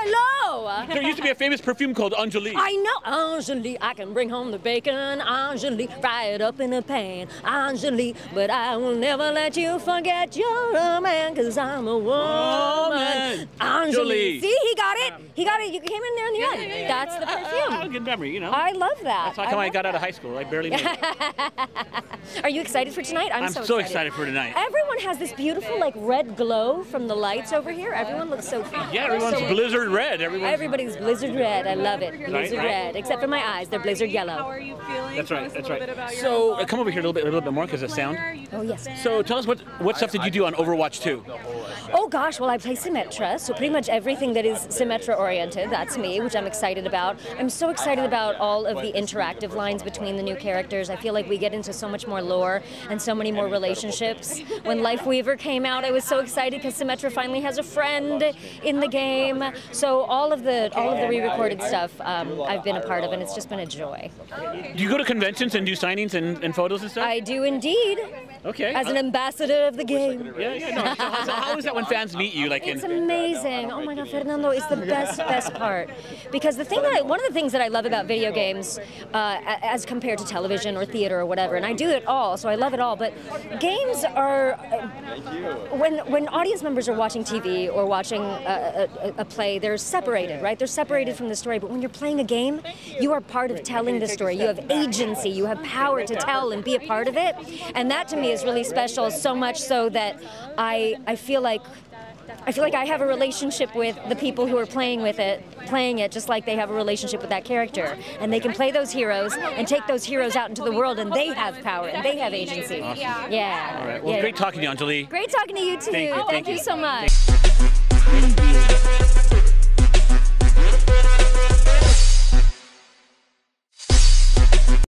Hello. There used to be a famous perfume called Enjoli. I know Anjali. I can bring home the bacon, Anjali. Fry it up in a pan, Anjali. But I will never let you forget you're a man, cause I'm a woman. Anjali. Jolie. See, he got it. Um, He got it. You came in there in the end. That's the I, I, I have a perfume. good memory, you know. I love that. That's how come I, love got out of high school. I barely made it. Are you excited for tonight? I'm, I'm so excited for tonight. Everyone has this beautiful like red glow from the lights over here. Everyone looks so Yeah, everyone's so- blizzard red. Everyone's Everybody's blizzard red. I love it. Blizzard right. red. Except for my eyes. They're blizzard yellow. How yellow. are you feeling? That's right. That's right. bit about your So uh, come over here a little bit, a little bit more because of sound. Oh yes. So tell us what what stuff did you do on Overwatch 2? Oh gosh, well I play Symmetra, so pretty much everything that is Symmetra oriented, that's me, which I'm excited about. I'm so excited about all of the interactive lines between the new characters. I feel like we get into so much more lore and so many more relationships. When Lifeweaver came out, I was so excited because Symmetra finally has a friend in the game. So all of the all of the re-recorded stuff um, I've been a part of, and it's just been a joy. Do you go to conventions and do signings and, and photos and stuff? I do indeed, okay. as an ambassador of the game. yeah, yeah. No. So how's- how is that when fans meet you? Like It's in amazing. Oh my God, Fernando is the best, best part. Because the thing that I, one of the things that I love about video games, uh, as compared to television or theater or whatever, and I do it all, so I love it all. But games are, uh, when when audience members are watching TV or watching a, a, a play, they're separated, right? They're separated from the story. But when you're playing a game, you are part of telling the story. You have agency. You have power to tell and be a part of it. And that to me is really special. So much so that I I feel like. I feel like I have a relationship with the people who are playing with it, playing it just like they have a relationship with that character. And they can play those heroes and take those heroes out into the world and they have power and they have agency. Yeah. All right. Well, Yeah. great talking to you, Anjali. Great talking to you too. Thank you, thank you you. so much.